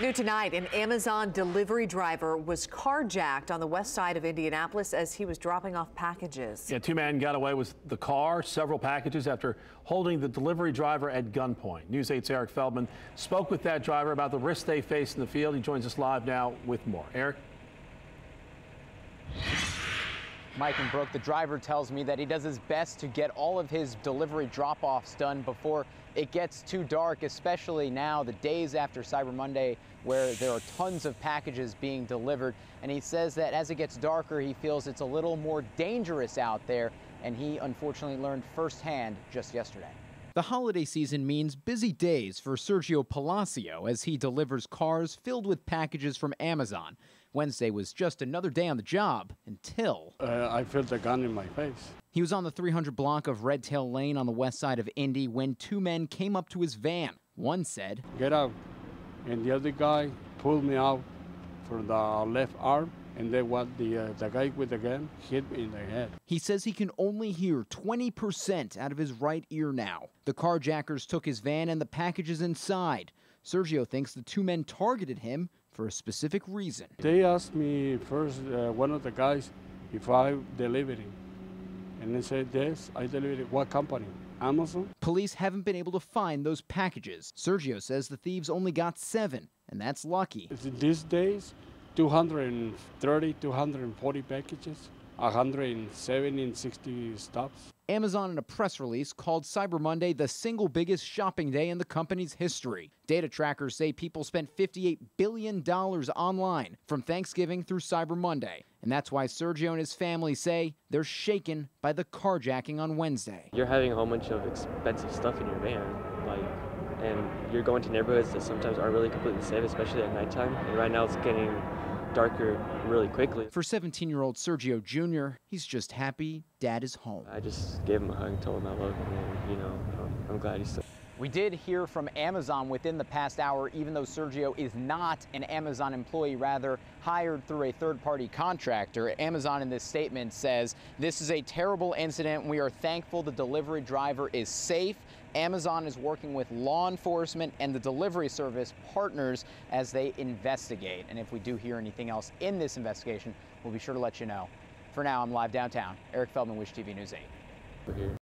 New tonight, an Amazon delivery driver was carjacked on the west side of Indianapolis as he was dropping off packages. Yeah, two men got away with the car, several packages after holding the delivery driver at gunpoint. News 8's Eric Feldman spoke with that driver about the risks they face in the field. He joins us live now with more. Eric? Mike and Brooke, the driver tells me that he does his best to get all of his delivery drop-offs done before it gets too dark, especially now, the days after Cyber Monday, where there are tons of packages being delivered. And he says that as it gets darker, he feels it's a little more dangerous out there, and he unfortunately learned firsthand just yesterday. The holiday season means busy days for Sergio Palacio as he delivers cars filled with packages from Amazon. Wednesday was just another day on the job until. Uh, I felt a gun in my face. He was on the 300 block of Redtail Lane on the west side of Indy when two men came up to his van. One said, Get out. And the other guy pulled me out for the left arm and then what the uh, the guy with the gun hit me in the head. He says he can only hear 20% out of his right ear now. The carjackers took his van and the packages inside. Sergio thinks the two men targeted him for a specific reason. They asked me first, uh, one of the guys, if I delivered it. And they said, yes, I delivered it. What company? Amazon? Police haven't been able to find those packages. Sergio says the thieves only got seven, and that's lucky. These days, 230, 240 packages, 170 and 60 stops. Amazon, in a press release, called Cyber Monday the single biggest shopping day in the company's history. Data trackers say people spent $58 billion online from Thanksgiving through Cyber Monday. And that's why Sergio and his family say they're shaken by the carjacking on Wednesday. You're having a whole bunch of expensive stuff in your van, like, and you're going to neighborhoods that sometimes aren't really completely safe, especially at nighttime. And right now it's getting darker really quickly. For 17 year old Sergio Jr., he's just happy dad is home. I just gave him a hug, told him I love him, and you know, I'm glad he's still. We did hear from Amazon within the past hour, even though Sergio is not an Amazon employee, rather hired through a third-party contractor. Amazon in this statement says, this is a terrible incident. We are thankful the delivery driver is safe. Amazon is working with law enforcement and the delivery service partners as they investigate. And if we do hear anything else in this investigation, we'll be sure to let you know. For now, I'm live downtown. Eric Feldman, Wish TV News 8.